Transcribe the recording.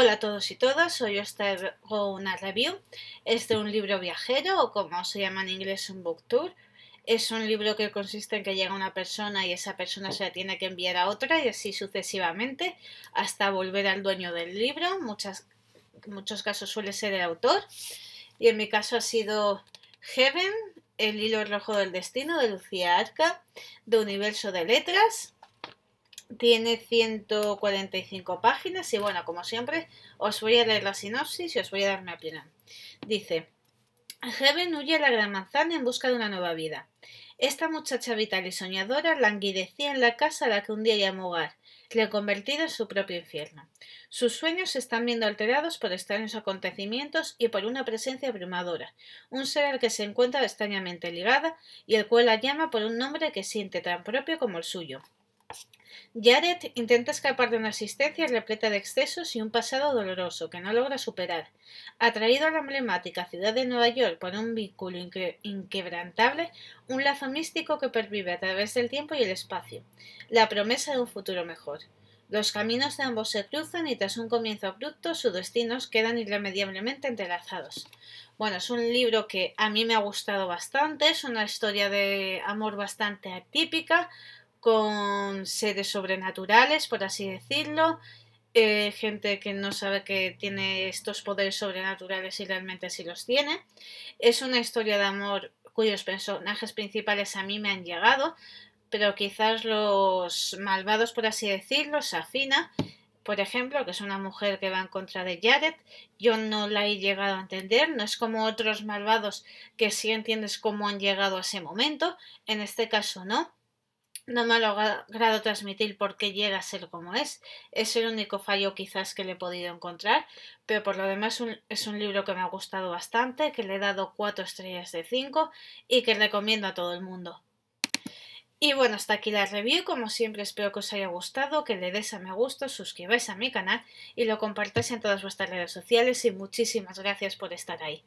Hola a todos y todas, hoy os traigo una review. Es un libro viajero o como se llama en inglés un book tour. Es un libro que consiste en que llega una persona y esa persona se la tiene que enviar a otra y así sucesivamente hasta volver al dueño del libro. Muchas, en muchos casos suele ser el autor. Y en mi caso ha sido Heaven, el hilo rojo del destino de Lucía Arca, de Universo de Letras tiene 145 páginas y bueno, como siempre, os voy a leer la sinopsis y os voy a dar mi opinión. Dice, Heaven huye a la gran manzana en busca de una nueva vida. Esta muchacha vital y soñadora languidecía en la casa a la que un día llamó hogar, convertido en su propio infierno. Sus sueños se están viendo alterados por extraños acontecimientos y por una presencia abrumadora, un ser al que se encuentra extrañamente ligada y el cual la llama por un nombre que siente tan propio como el suyo. Jared intenta escapar de una existencia repleta de excesos y un pasado doloroso que no logra superar. Atraído a la emblemática ciudad de Nueva York por un vínculo inquebrantable, un lazo místico que pervive a través del tiempo y el espacio, la promesa de un futuro mejor. Los caminos de ambos se cruzan y tras un comienzo abrupto sus destinos quedan irremediablemente entrelazados. Bueno, es un libro que a mí me ha gustado bastante, es una historia de amor bastante atípica, con seres sobrenaturales, por así decirlo, eh, gente que no sabe que tiene estos poderes sobrenaturales y realmente sí los tiene. Es una historia de amor cuyos personajes principales a mí me han llegado, pero quizás los malvados, por así decirlo, Safina, por ejemplo, que es una mujer que va en contra de Jared, yo no la he llegado a entender, no es como otros malvados que sí entiendes cómo han llegado a ese momento, en este caso no no me ha logrado transmitir por qué llega a ser como es. Es el único fallo quizás que le he podido encontrar, pero por lo demás es un libro que me ha gustado bastante, que le he dado 4 estrellas de 5 y que recomiendo a todo el mundo. Y bueno, hasta aquí la review, como siempre espero que os haya gustado, que le des a me gusta, suscribáis a mi canal y lo compartáis en todas vuestras redes sociales y muchísimas gracias por estar ahí.